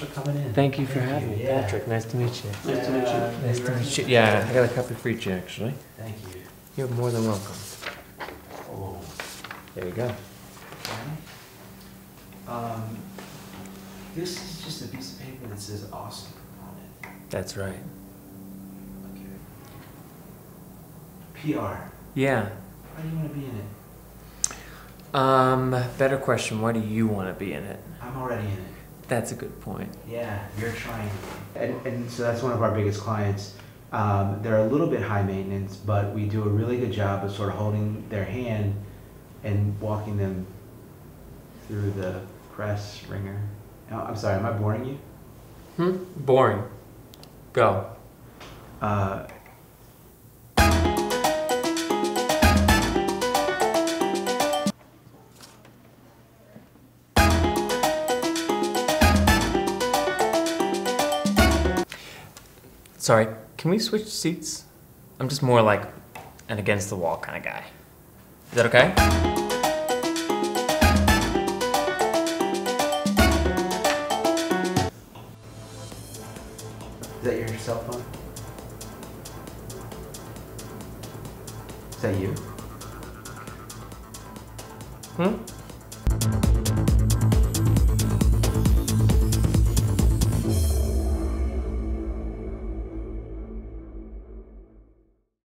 much for coming in. Thank you for Thank having you, me, yeah. Patrick. Nice to meet you. Nice to meet you. Nice to meet you. Yeah, I got a copy for each, actually. Thank you. You're more than welcome. Oh, There you go. okay. Um, this is just a piece of paper that says awesome on it. That's right. Okay. PR, Yeah. why do you wanna be in it? Um, better question. Why do you want to be in it? I'm already in it. That's a good point. Yeah, you're trying. And, and so that's one of our biggest clients. Um, they're a little bit high maintenance, but we do a really good job of sort of holding their hand and walking them through the press wringer. Oh, I'm sorry, am I boring you? Hmm? Boring. Go. Uh, Sorry, can we switch seats? I'm just more like an against the wall kind of guy. Is that okay? is that your cell phone? Is that you? Hmm?